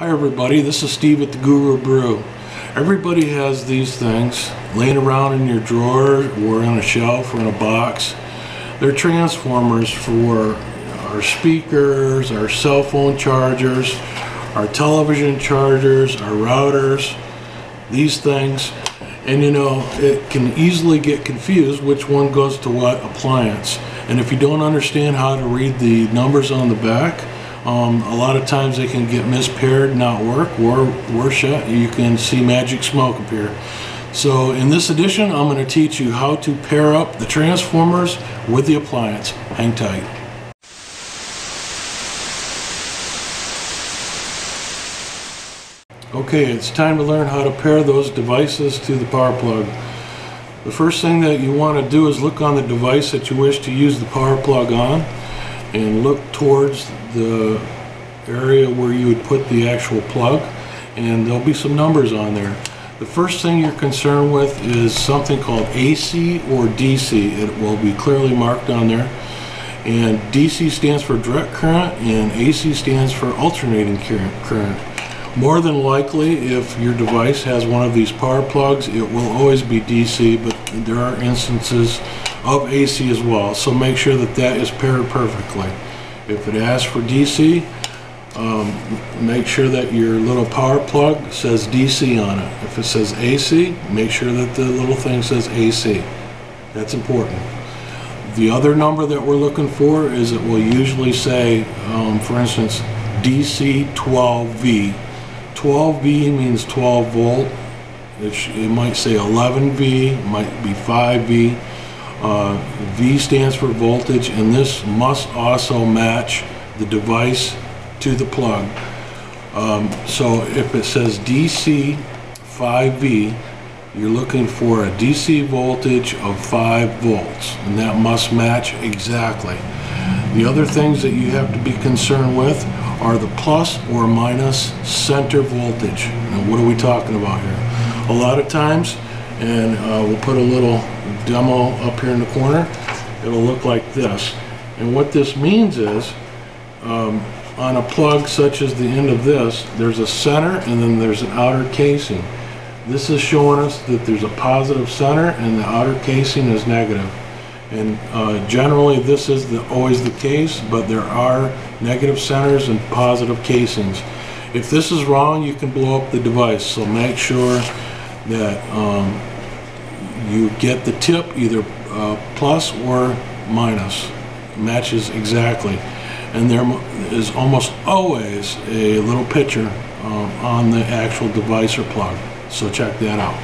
Hi everybody, this is Steve at the Guru Brew. Everybody has these things laying around in your drawer or on a shelf or in a box. They're transformers for our speakers, our cell phone chargers, our television chargers, our routers, these things. And you know, it can easily get confused which one goes to what appliance. And if you don't understand how to read the numbers on the back, um, a lot of times they can get mispaired, not work, or worse yet, you can see magic smoke appear. So in this edition, I'm going to teach you how to pair up the transformers with the appliance. Hang tight. Okay, it's time to learn how to pair those devices to the power plug. The first thing that you want to do is look on the device that you wish to use the power plug on and look towards the area where you would put the actual plug and there'll be some numbers on there. The first thing you're concerned with is something called AC or DC. It will be clearly marked on there. And DC stands for direct current and AC stands for alternating current. More than likely, if your device has one of these power plugs, it will always be DC, but there are instances of AC as well. So make sure that that is paired perfectly. If it asks for DC, um, make sure that your little power plug says DC on it. If it says AC, make sure that the little thing says AC. That's important. The other number that we're looking for is it will usually say, um, for instance, DC 12V 12V means 12 volt. It, it might say 11V, might be 5V. Uh, v stands for voltage, and this must also match the device to the plug. Um, so if it says DC 5V, you're looking for a DC voltage of 5 volts, and that must match exactly. The other things that you have to be concerned with are the plus or minus center voltage. Now what are we talking about here? A lot of times, and uh, we'll put a little demo up here in the corner, it'll look like this. And what this means is, um, on a plug such as the end of this, there's a center and then there's an outer casing. This is showing us that there's a positive center and the outer casing is negative. And uh, generally this is the, always the case, but there are negative centers and positive casings. If this is wrong, you can blow up the device. So make sure that um, you get the tip either uh, plus or minus. Matches exactly. And there is almost always a little picture um, on the actual device or plug. So check that out.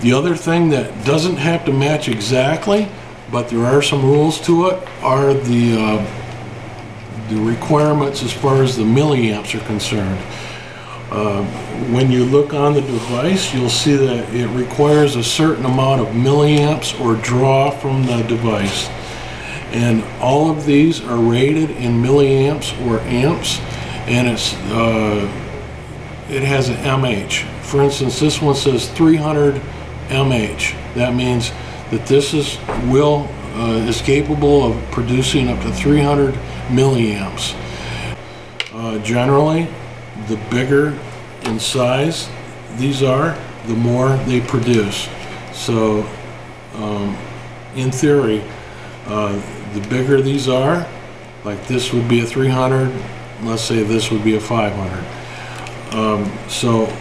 The other thing that doesn't have to match exactly but there are some rules to it, are the, uh, the requirements as far as the milliamps are concerned. Uh, when you look on the device, you'll see that it requires a certain amount of milliamps or draw from the device. And all of these are rated in milliamps or amps, and it's uh, it has an MH. For instance, this one says 300 MH. That means that this is will uh, is capable of producing up to 300 milliamps. Uh, generally, the bigger in size these are, the more they produce. So, um, in theory, uh, the bigger these are, like this would be a 300, let's say this would be a 500. Um, so,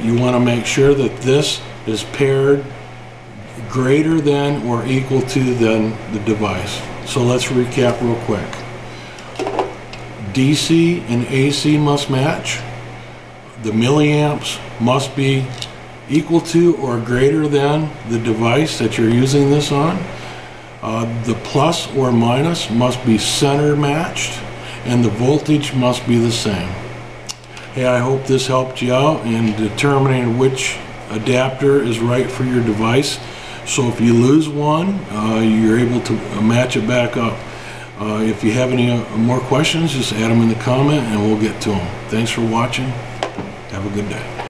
you want to make sure that this is paired greater than or equal to than the device. So let's recap real quick. DC and AC must match. The milliamps must be equal to or greater than the device that you're using this on. Uh, the plus or minus must be center matched and the voltage must be the same. Hey, I hope this helped you out in determining which adapter is right for your device. So if you lose one, uh, you're able to match it back up. Uh, if you have any uh, more questions, just add them in the comment and we'll get to them. Thanks for watching. Have a good day.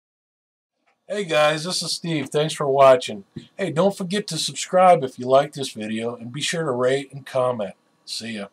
Hey guys, this is Steve. Thanks for watching. Hey, don't forget to subscribe if you like this video and be sure to rate and comment. See ya.